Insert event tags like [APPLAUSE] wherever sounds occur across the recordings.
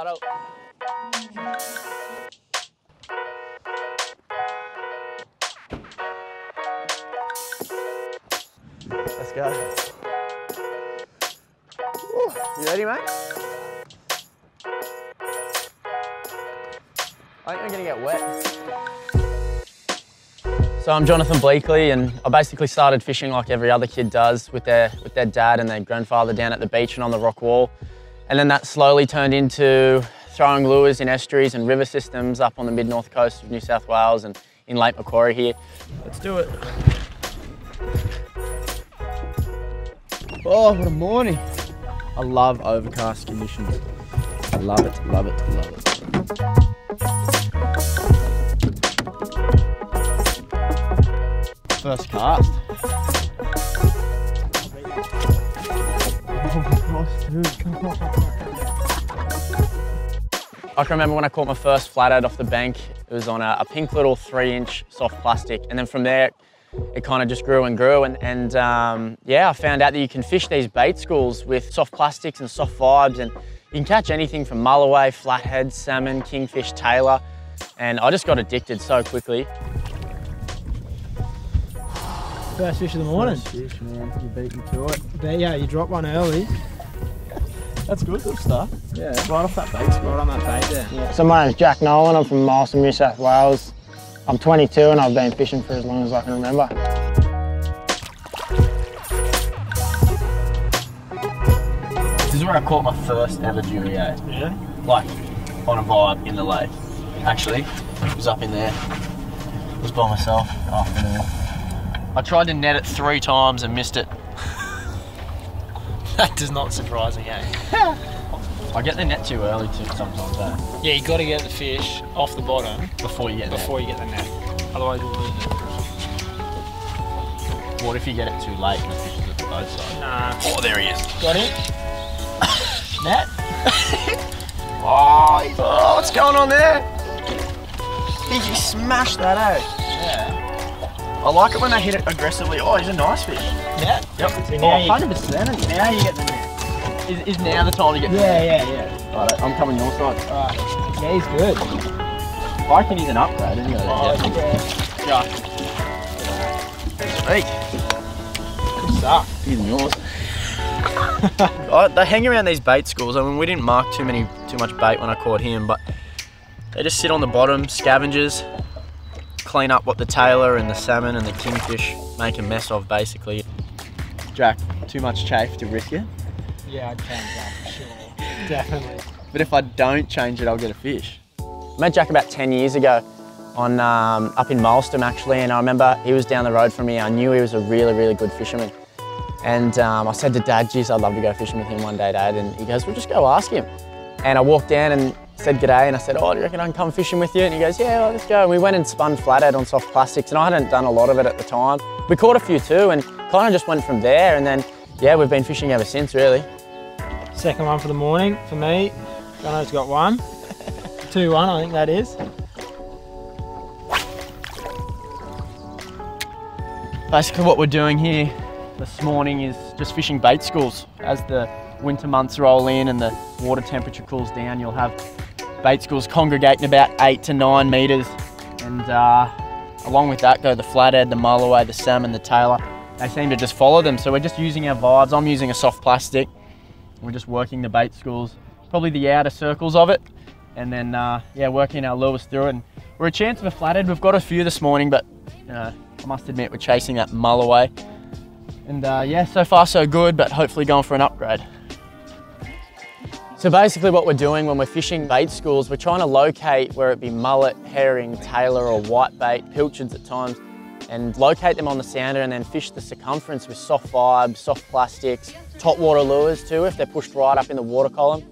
Let's go. Ooh, you ready, mate? I think I'm gonna get wet. So I'm Jonathon Bleakley and I basically started fishing like every other kid does with their, with their dad and their grandfather down at the beach and on the rock wall. And then that slowly turned into throwing lures in estuaries and river systems up on the mid-north coast of New South Wales and in Lake Macquarie here. Let's do it. Oh, what a morning. I love overcast conditions. I love it, love it, love it. First cast. I can remember when I caught my first flathead off the bank. It was on a, a pink little three inch soft plastic. And then from there, it kind of just grew and grew. And, and um, yeah, I found out that you can fish these bait schools with soft plastics and soft vibes. And you can catch anything from mulloway, flathead, salmon, kingfish, tailor. And I just got addicted so quickly. First fish of the morning. fish, man. You beat me to it. But yeah, you dropped one early. That's good, good stuff. Yeah. Right off that bait Right on that bait there. So my name's Jack Nolan, I'm from Mileston, New South Wales. I'm 22 and I've been fishing for as long as I can remember. This is where I caught my first ever Duryea. Yeah. Like, on a vibe in the lake. Actually, it was up in there. It was by myself afternoon. I tried to net it three times and missed it. That does not surprise me, eh? [LAUGHS] I get the net too early too sometimes, eh? Yeah, you got to get the fish off the bottom Before you get before you get the net. Otherwise, you'll lose it. What if you get it too late and the fish is at the boat side? Nah. Oh, there he is. Got it? [LAUGHS] net? [LAUGHS] Oh, oh, what's going on there? Did you smash that out? Yeah. I like it when they hit it aggressively. Oh, he's a nice fish. Net? Yep. So Oh, now you- 100%. Now you get the net. Is, is now the time to get Yeah, yeah, yeah. Alright, I'm coming your side. Alright. Yeah, he's good. I reckon he's an upgrade, isn't he? Oh, yeah. yeah. Sweet. Good stuff. He's yours. [LAUGHS] they hang around these bait schools. I mean, we didn't mark too many, too much bait when I caught him, but they just sit on the bottom, scavengers, clean up what the tailor and the salmon and the kingfish make a mess of, basically. Jack, too much chafe to risk it. Yeah, I'd change that for sure. Definitely. But if I don't change it, I'll get a fish. I met Jack about 10 years ago on um, up in Mileston actually, and I remember he was down the road from me. I knew he was a really, really good fisherman. And um, I said to Dad, geez, I'd love to go fishing with him one day, Dad. And he goes, well, just go ask him. And I walked down and said g'day, and I said, oh, do you reckon I can come fishing with you? And he goes, yeah, well, let's go. And we went and spun flathead on soft plastics, and I hadn't done a lot of it at the time. We caught a few too, and kind of just went from there. And then, yeah, we've been fishing ever since, really. Second one for the morning for me. Jono's got one. [LAUGHS] 2 1, I think that is. Basically what we're doing here this morning is just fishing bait schools. As the winter months roll in and the water temperature cools down, you'll have bait schools congregating about eight to nine metres. And uh, along with that go the flathead, the mulloway, the salmon, the tailor. They seem to just follow them. So we're just using our vibes. I'm using a soft plastic. We're just working the bait schools, probably the outer circles of it. And then, uh, yeah, working our lures through it. And we're a chance of a flathead. We've got a few this morning, but uh, I must admit we're chasing that mulloway. And uh, yeah, so far so good, but hopefully going for an upgrade. So basically what we're doing when we're fishing bait schools, we're trying to locate where it be mullet, herring, tailor or whitebait, pilchards at times, and locate them on the sounder and then fish the circumference with soft vibes, soft plastics, top water lures too if they're pushed right up in the water column.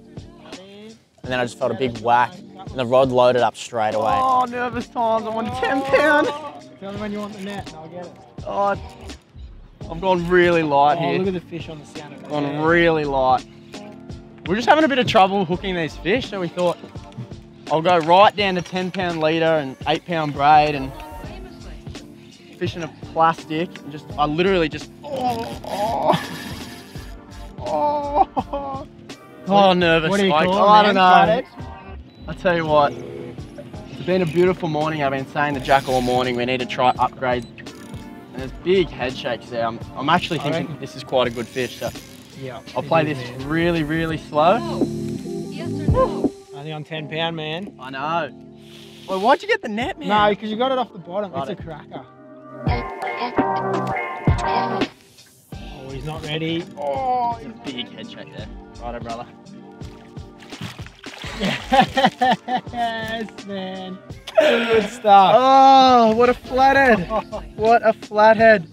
And then I just felt a big whack and the rod loaded up straight away. Oh, nervous times, I want on 10 pound. Tell me when you want the net and I'll get it. Oh, I've gone really light Oh, here. look at the fish on the sound of it. Gone really light. We're just having a bit of trouble hooking these fish, so we thought I'll go right down to 10 pound leader and 8 pound braid and fishing a plastic and just, I literally just, oh, oh, oh. Oh, nervous. What do you I, call I them, don't know. I tell you what, it's been a beautiful morning. I've been saying to Jack all morning we need to try upgrade. And there's big head shakes there. I'm, I'm actually thinking reckon- this is quite a good fish. So Yeah. I'll play this man. really, really slow. Yes or no? Only on 10 pound, man. I know. Well, why'd you get the net, man? No, because you got it off the bottom. Got it's it. a cracker. Oh, he's not ready. Oh, it's a big head shake there. Righto, brother. Yes, man. Good stuff. Oh, what a flathead. [LAUGHS] What a flathead.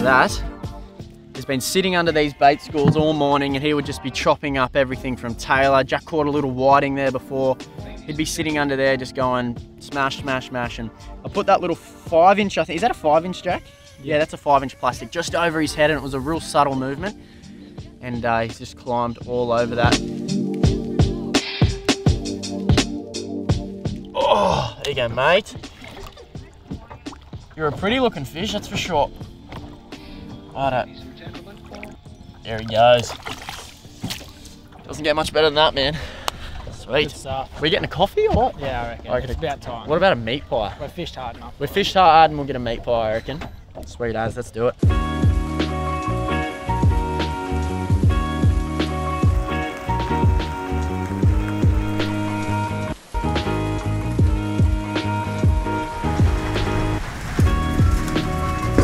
That has been sitting under these bait schools all morning and he would just be chopping up everything from tailor. Jack caught a little whiting there before. He'd be sitting under there just going smash, smash, smash. And I put that little five inch, I think, is that a five inch, Jack? Yeah, that's a five inch plastic just over his head and it was a real subtle movement. And uh, he's just climbed all over that. Oh, there you go, mate. You're a pretty looking fish, that's for sure. Righto. There he goes. Doesn't get much better than that, man. Good Sweet. stuff. Are we getting a coffee or what? Yeah, I reckon. I reckon it's it- about time. What about a meat pie? We're fished hard enough. We fished hard and we'll get a meat pie, I reckon. Sweet as, let's do it.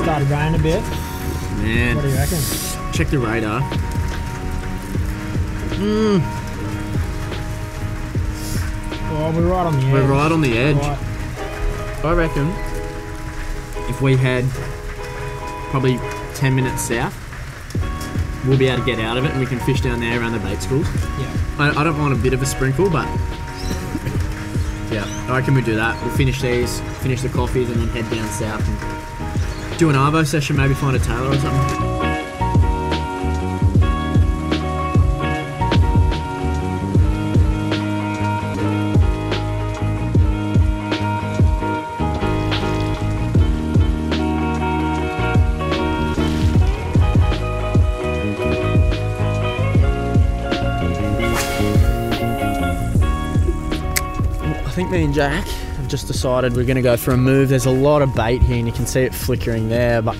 Started raining a bit. Man, What do you reckon? check the radar. Mmm, Oh, we're right on the edge. we're right on the edge. Right. I reckon if we had probably 10 minutes south, we'll be able to get out of it and we can fish down there around the bait schools. Yeah. I, I don't want a bit of a sprinkle, but yeah, I reckon we do that. We'll finish these, finish the coffees, and then head down south and do an Arvo session, maybe find a tailor or something. Think me and Jack have just decided we're going to go for a move. There's a lot of bait here, and you can see it flickering there, but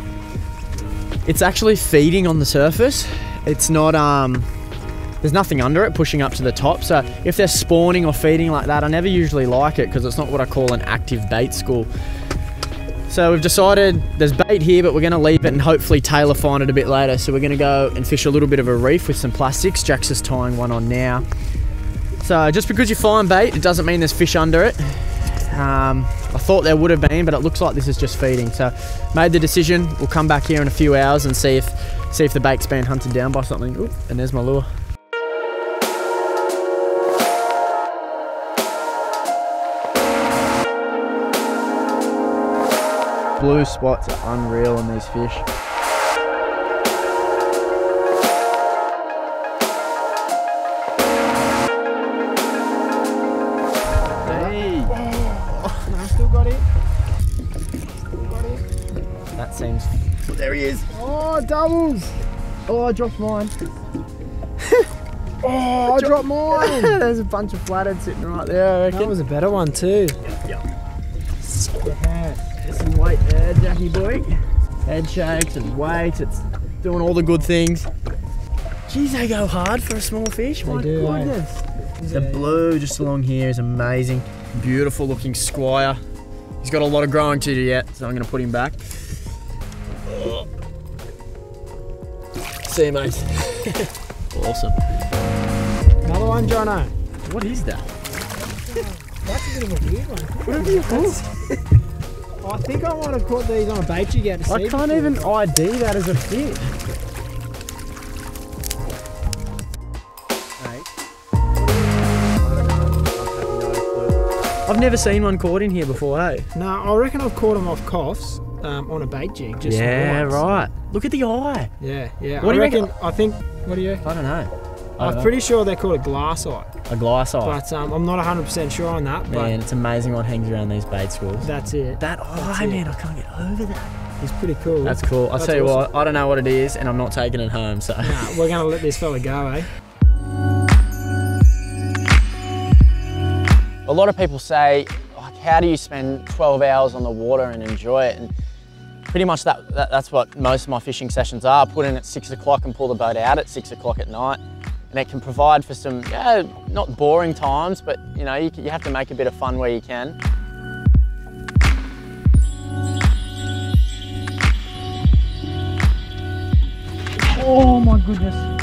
it's actually feeding on the surface. It's not um. There's nothing under it pushing up to the top. So if they're spawning or feeding like that, I never usually like it because it's not what I call an active bait school. So we've decided there's bait here, but we're going to leave it and hopefully tailor find it a bit later. So we're going to go and fish a little bit of a reef with some plastics. Jack's just tying one on now. So just because you find bait, it doesn't mean there's fish under it. Um, I thought there would have been, but it looks like this is just feeding. So made the decision. We'll come back here in a few hours and see if see if the bait's been hunted down by something. Ooh, and there's my lure. Blue spots are unreal on these fish. Oh, doubles. Oh, I dropped mine. [LAUGHS] Oh, I dropped mine. [LAUGHS] There's a bunch of flathead sitting right there, I reckon. that was a better one too. yeah. Yeah. There's some weight there, Jackie boy. Head shakes and weight. It's doing all the good things. Geez, they go hard for a small fish. They My do, eh? goodness. The blue just along here is amazing. Beautiful looking squire. He's got a lot of growing to do yet, so I'm going to put him back. See you, mate. awesome. Another one, Jono. What is that? That's a bit of a weird one. What have you hooked? I think I might have caught these on a bait jig out to sea. I can't before. even ID that as a fish. I've never seen one caught in here before, eh? No, I reckon I've caught them off Coffs um, on a bait jig. Just yeah, once. right. Look at the eye. Yeah, yeah. What I do you reckon? reckon? I think. What do you? I don't know. Don't I'm know. pretty sure they're called a glass eye, a glass eye. but um, I'm not 100% sure on that. man, it's amazing what hangs around these bait schools. That's it. That eye, it. man, I can't get over that. He's pretty cool. That's cool. I'll That's tell you awesome. what, I don't know what it is, and I'm not taking it home. So Nah, we're gonna let this fella go, eh? A lot of people say, like, how do you spend 12 hours on the water and enjoy it? And pretty much that, that that's what most of my fishing sessions are. Put in at six o'clock and pull the boat out at six o'clock at night. And it can provide for some, yeah, not boring times, but you know, you, you have to make a bit of fun where you can. Oh my goodness.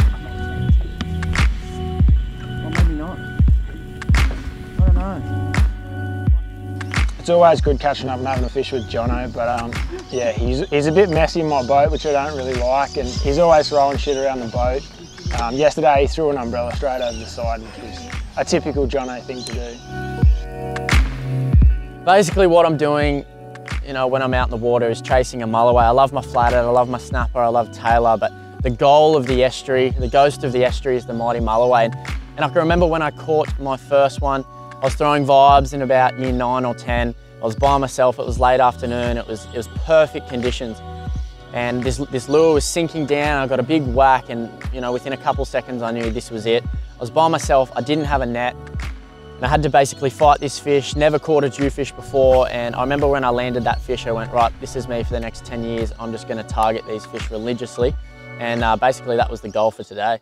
It's always good catching up and having a fish with Jono, but um, yeah, he's, he's a bit messy in my boat, which I don't really like, and he's always throwing shit around the boat. Um, yesterday he threw an umbrella straight over the side, which is a typical Jono thing to do. Basically what I'm doing, you know, when I'm out in the water is chasing a mulloway. I love my flathead, I love my snapper, I love tailor, but the goal of the estuary, the ghost of the estuary is the mighty mulloway. And I can remember when I caught my first one, I was throwing vibes in about year nine or 10. I was by myself, it was late afternoon, it was, it was perfect conditions. And this, this lure was sinking down, I got a big whack and you know, within a couple seconds I knew this was it. I was by myself, I didn't have a net, and I had to basically fight this fish, never caught a jewfish before, and I remember when I landed that fish, I went, right, this is me for the next 10 years, I'm just gonna target these fish religiously. And uh, basically that was the goal for today.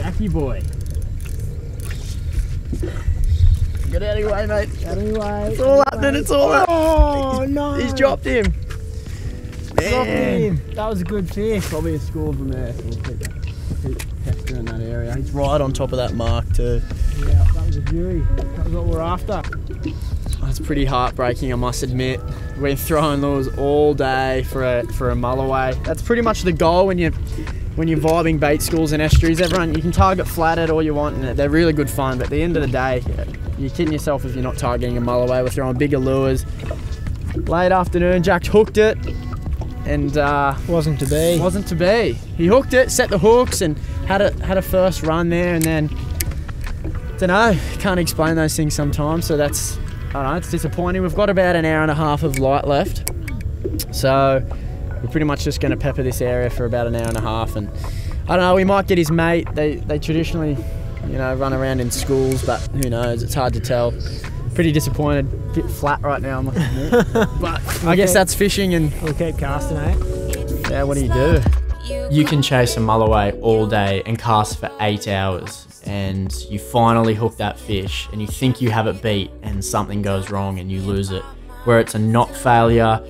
Jackie boy. Get out of your way, mate. Out of your way. It's all happening, it's all happening. Oh no! He's dropped him. Dropped him. That was a good fish. Probably a score from there, so we'll keep, keep pestering that area. He's right on top of that mark too. Yeah, that was a beauty. That was what we're after. That's pretty heartbreaking, I must admit. We're throwing lures all day for a for a mulloway. That's pretty much the goal when you when you're vibing bait schools and estuaries. Everyone you can target flathead all you want, and they're really good fun. But at the end of the day, you're kidding yourself if you're not targeting a mulloway. We're throwing bigger lures. Late afternoon, Jack hooked it, and uh, Wasn't to be. wasn't to be. He hooked it, set the hooks, and had a had a first run there, and then don't know. Can't explain those things sometimes. So that's I don't know. It's disappointing. We've got about an hour and a half of light left, so we're pretty much just going to pepper this area for about an hour and a half, and I don't know. We might get his mate. They they traditionally, you know, run around in schools, but who knows? It's hard to tell. Pretty disappointed. Bit flat right now, I must admit. but I guess that's fishing, and We'll keep casting, eh? yeah, what do you do? You can chase a mulloway all day and cast for eight hours, and you finally hook that fish, and you think you have it beat, and something goes wrong and you lose it. Where it's a knot failure,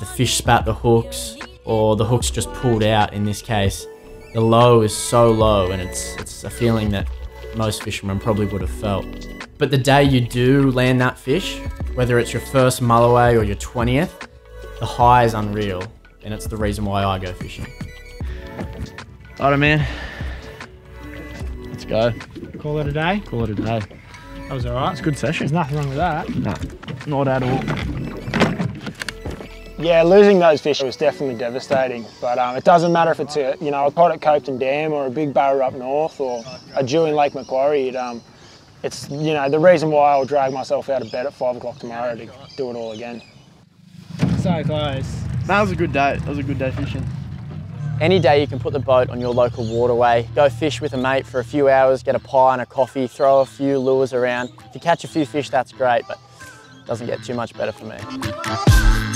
the fish spat the hooks, or the hooks just pulled out in this case. The low is so low, and it's it's a feeling that most fishermen probably would have felt. But the day you do land that fish, whether it's your first mulloway or your 20th, the high is unreal, and it's the reason why I go fishing. Alright, man. Let's go. Call it a day. Call it a day. That was alright. It's a good session. There's nothing wrong with that. Nah, not at all. Yeah, losing those fish was definitely devastating, but um, it doesn't matter if it's a, you know, a pot at Copeton Dam or a big barra up north or a dew in Lake Macquarie. It, um, it's, you know, the reason why I'll drag myself out of bed at five o'clock tomorrow to do it all again. So close. That was a good day. That was a good day fishing. Any day you can put the boat on your local waterway, go fish with a mate for a few hours, get a pie and a coffee, throw a few lures around. If you catch a few fish, that's great, but it doesn't get too much better for me.